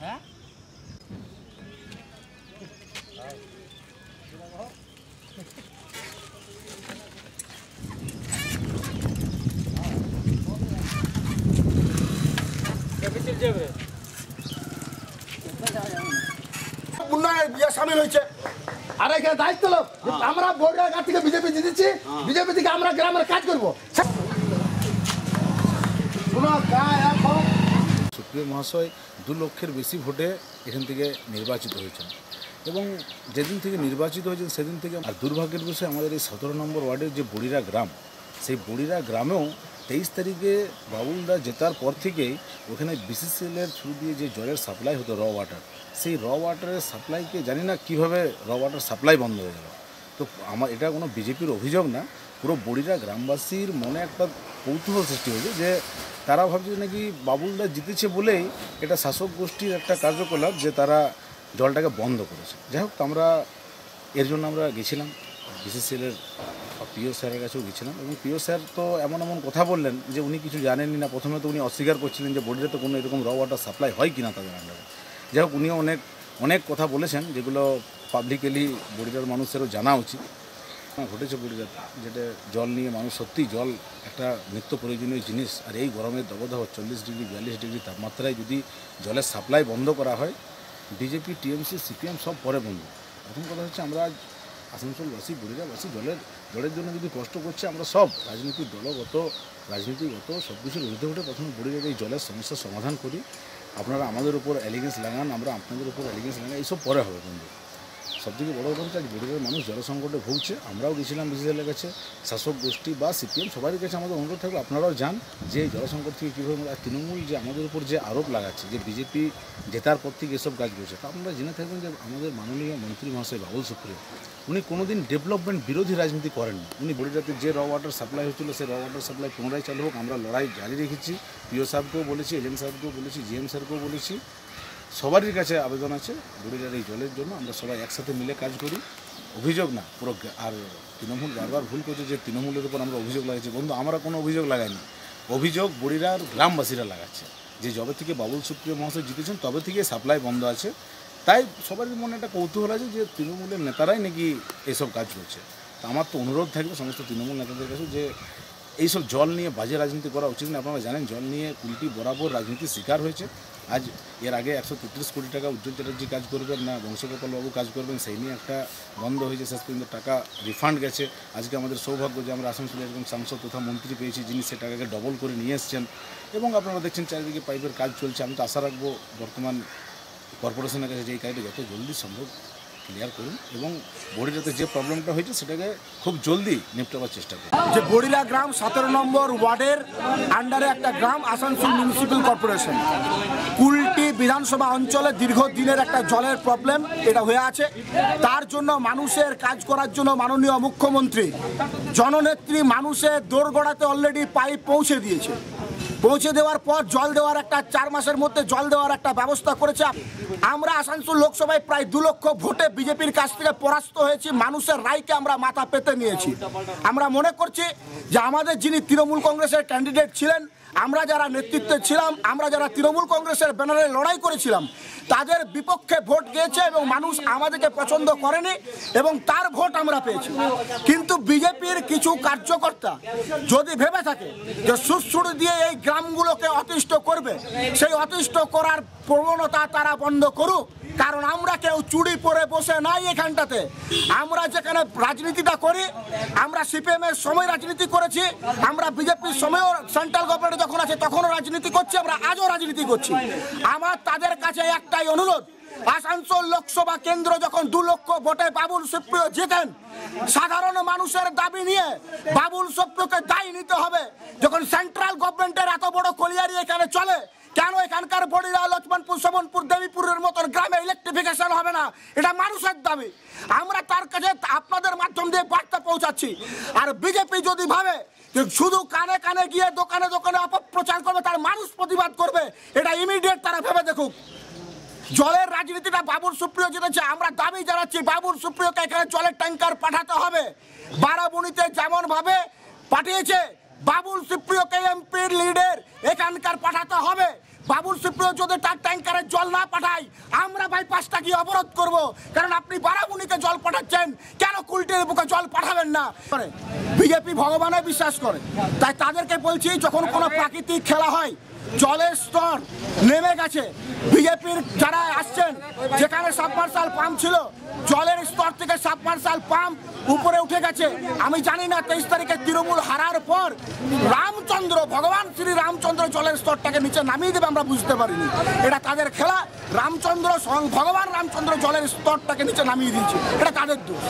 হ্যাঁ? সামিল হয়েছে। আর এখানে দায়িত্ব লোক। আমরা বোর্ডের কাছ বিজেপি জিতেছি। বিজেপি থেকে আমরা গ্রামের কাজ করব। সুপ্রিয় মহাশয় দু লক্ষের বেশি ভোটে এখান থেকে নির্বাচিত হয়েছেন। এবং যেদিন থেকে নির্বাচিত হয়েছেন সেদিন থেকে আর দুর্ভাগ্যের বিষয় আমাদের এই সতেরো নম্বর ওয়ার্ডের যে বড়িরা গ্রাম, সেই বড়িরা গ্রামেও তেইশ তারিখে বাবুলদা জেতার পর থেকেই ওখানে বিসিসিএলের থ্রু দিয়ে যে জলের সাপ্লাই হতো র ওয়াটার সেই র ওয়াটারের সাপ্লাইকে জানি না কীভাবে র ওয়াটার সাপ্লাই বন্ধ হয়ে গেল। তো আমার, এটা কোনো বিজেপির অভিযোগ না, পুরো বড়িরা গ্রামবাসীর মনে একটা কৌতূহল সৃষ্টি হয়েছে যে তারা ভাবছে নাকি বাবুলদা জিতেছে বলেই এটা শাসক গোষ্ঠীর একটা কার্যকলাপ যে তারা জলটাকে বন্ধ করেছে। যাই হোক, আমরা এর জন্য আমরা গেছিলাম। বিসিসিএলের পিও স্যারের কাছেও গেছিলাম এবং পিও স্যার তো এমন এমন কথা বললেন যে উনি কিছু জানেনই না। প্রথমে তো উনি অস্বীকার করছিলেন যে বডিতে কোনো এরকম র ওয়াটার সাপ্লাই হয় কিনা তাদের আন্ডারে যাই হোক, উনিও অনেক অনেক কথা বলেছেন যেগুলো পাবলিক্যালি বডিটার মানুষেরও জানা উচিত। হ্যাঁ, ঘটেছে বডিটাতে যেটা জল নিয়ে মানুষ সত্যি জল একটা নিত্য প্রয়োজনীয় জিনিস। আর এই গরমের দবদাহ চল্লিশ ডিগ্রি বিয়াল্লিশ ডিগ্রি তাপমাত্রায় যদি জলের সাপ্লাই বন্ধ করা হয় বিজেপি টিএমসি সিপিএম সব পরে বন্ধ। প্রথম কথা হচ্ছে আমরা আজ আসানসোলবাসী বরিরাবাসী জলের জলের জন্য যদি কষ্ট করছে আমরা সব রাজনৈতিক দলগত রাজনীতিগত সব কিছুর ঊর্ধ্বে উঠে প্রথমে বরিরার এই জলের সমস্যার সমাধান করি। আপনারা আমাদের উপর অ্যালিগেন্স লাগান আমরা আপনাদের উপর অ্যালিগেন্স লাগান এইসব পরে হবে বন্ধু। সবথেকে বড় কথা হচ্ছে আজ বরিরার মানুষ জলসংকটে ভুগছে, আমরাও গেছিলাম বিসিসিএলের কাছে, শাসক গোষ্ঠী বা সিপিএম সবারই কাছে আমাদের অনুরোধ থাকবে আপনারাও যান যে এই জলসংকট থেকে কীভাবে আর তৃণমূল যে আমাদের উপর যে আরোপ লাগাচ্ছে, যে বিজেপি জেতার পর থেকে এসব কাজ করছে, তা আপনারা জেনে থাকবেন যে আমাদের মাননীয় মন্ত্রী মহাশয় বাবুল সুপ্রিয় উনি কোনোদিন ডেভেলপমেন্ট বিরোধী রাজনীতি করেননি। উনি বড়িরাতে যে র ওয়াটার সাপ্লাই হচ্ছিল, সেই র ওয়াটার সাপ্লাই পুনরায় চালু হোক, আমরা লড়াই জারি রেখেছি পিও সাহেবকেও বলেছি এজেন্ট সাহেবকেও বলেছি জিএম স্যারকেও বলেছি সবারই কাছে আবেদন আছে বড়িরার এই জলের জন্য আমরা সবাই একসাথে মিলে কাজ করি। অভিযোগ না, পুরো আর তৃণমূল বারবার ভুল করছে যে তৃণমূলের উপর আমরা অভিযোগ লাগাচ্ছি বন্ধু, আমরা কোনো অভিযোগ লাগাইনি। অভিযোগ বড়িরার গ্রামবাসীরা লাগাচ্ছে। যে যবে থেকে বাবুল সুপ্রিয় মহাশয় জিতেছেন, তবে থেকে সাপ্লাই বন্ধ আছে। তাই সবারই মনে একটা কৌতূহল আছে যে তৃণমূলের নেতারাই নাকি এসব কাজ করছে। তা আমার তো অনুরোধ থাকবে সমস্ত তৃণমূল নেতাদের কাছে যে এইসব জল নিয়ে বাজে রাজনীতি করা উচিত না। আপনারা জানেন, জল নিয়ে কুলটি বরাবর রাজনীতির শিকার হয়েছে। আজ এর আগে একশো তেত্রিশ কোটি টাকা উজ্জ্বল চ্যাটার্জি কাজ করবেন না বংশগোপাল বাবু কাজ করবেন, সেই নিয়ে একটা বন্ধ হয়েছে, শেষ পর্যন্ত টাকা রিফান্ড গেছে। আজকে আমাদের সৌভাগ্য যে আমরা আসানসোলে এরকম সাংসদ তথা মন্ত্রী পেয়েছি, যিনি সে টাকাকে ডবল করে নিয়ে এসছেন। এবং আপনারা দেখছেন চারিদিকে পাইপের কাজ চলছে। আমি তো আশা রাখব বর্তমান কর্পোরেশনের কাছে যে এই কাজটা যত জলদি সম্ভব ক্লিয়ার করুন এবং বডিটাতে যে প্রবলেমটা হয়েছে সেটাকে খুব জলদি নিপটাবার চেষ্টা করুন। যে বড়িলা গ্রাম সতেরো নম্বর ওয়ার্ডের আন্ডারে একটা গ্রাম, আসানসোল মিউনিসিপ্যাল কর্পোরেশন কুলটি বিধানসভা অঞ্চলে দীর্ঘদিনের একটা জলের প্রবলেম এটা হয়ে আছে। তার জন্য মানুষের কাজ করার জন্য মাননীয় মুখ্যমন্ত্রী, জননেত্রী মানুষের দোরগড়াতে অলরেডি পাইপ পৌঁছে দিয়েছে। পৌঁছে দেওয়ার পর জল দেওয়ার একটা চার মাসের মধ্যে জল দেওয়ার একটা ব্যবস্থা করেছে আমরা আসানসোল লোকসভায় প্রায় দু লক্ষ ভোটে বিজেপির কাছ থেকে পরাস্ত হয়েছি, মানুষের রায়কে আমরা মাথা পেতে নিয়েছি। আমরা মনে করছি যে আমাদের যিনি তৃণমূল কংগ্রেসের ক্যান্ডিডেট ছিলেন আমরা যারা নেতৃত্বে ছিলাম, আমরা যারা তৃণমূল কংগ্রেসের ব্যানারে লড়াই করেছিলাম, তাদের বিপক্ষে ভোট গিয়েছে এবং মানুষ আমাদেরকে পছন্দ করেনি এবং তার ভোট আমরা পেয়েছি। কিন্তু বিজেপির কিছু কার্যকর্তা যদি ভেবে থাকে যে সুশ্রুড়ি দিয়ে এই গ্রামগুলোকে অতিষ্ঠ করবে, সেই অতিষ্ঠ করার প্রবণতা তারা বন্ধ করুক কারণ আমরা কেউ চুড়ি পরে বসে নাই এখানটাতে। আমরা যেখানে রাজনীতিটা করি, আমরা সিপিএম এর সময় রাজনীতি করেছি, আমরা বিজেপির সময়ও সেন্ট্রাল গভর্নমেন্ট যখন আছে তখনও রাজনীতি করছি, আমরা আজও রাজনীতি করছি। আমার তাদের কাছে একটাই অনুরোধ, আসানসোল লোকসভা কেন্দ্র যখন দু লক্ষ ভোটে বাবুল সুপ্রিয় জেতেন, সাধারণ মানুষের দাবি নিয়ে বাবুল সুপ্রিয়কে দায়ী নিতে হবে। যখন সেন্ট্রাল গভর্নমেন্টের এত বড় কলিয়ারি এখানে চলে এখানকার বড়িরা লক্ষ্মণপুর, সমনপুর, দেবীপুরের মতন গ্রামে ইলেকট্রিফিকেশন হবে না। এটা মানুষের দাবি। আমরা তার কাছে আপনাদের মাধ্যম দিয়ে বার্তা পৌঁছাচ্ছি। আর বিজেপি যদি ভাবে যে শুধু কানে কানে গিয়ে দোকানে দোকানে অপপ্রচার করবে, তার মানুষ প্রতিবাদ করবে, এটা ইমিডিয়েট তারা ভেবে দেখুক। জলের রাজনীতিটা বাবুর সুপ্রিয় জিতেছে। আমরা দাবি জানাচ্ছি, বাবুর সুপ্রিয়কে এখানে জলের ট্যাঙ্কার পাঠাতে হবে। বারাবুনিতে যেমন ভাবে পাঠিয়েছে, বাবুল সুপ্রিয়কে এমপির লিডের এখানকার পাঠাতে হবে। বাবুর সুপ্রিয় যদি তার ট্যাঙ্কারের জল না পাঠাই, আমরা বাইপাসটা গিয়ে অবরোধ করব। কারণ আপনি বারাবুনিকে জল পাঠাচ্ছেন, কেন কুলটির বুকে জল পাঠাবেন না? বিজেপি ভগবানে বিশ্বাস করে। তাই তাদেরকে বলছি, যখন কোনো প্রাকৃতিক খেলা হয় জলের স্তর নেমে গেছে। বিজেপির যারা আসছেন, যেখানে সাবমার্সাল পাম্প ছিল, জলের স্তর থেকে সাবমার্সাল পাম্প উপরে উঠে গেছে। আমি জানি না তেইশ তারিখে তৃণমূল হারার পর রামচন্দ্র, ভগবান শ্রী রামচন্দ্র জলের স্তরটাকে নিচে নামিয়ে দেবে, আমরা বুঝতে পারিনি। এটা তাদের খেলা। রামচন্দ্র ভগবান রামচন্দ্র জলের স্তরটাকে নিচে নামিয়ে দিয়েছে। এটা তাদের দোষ।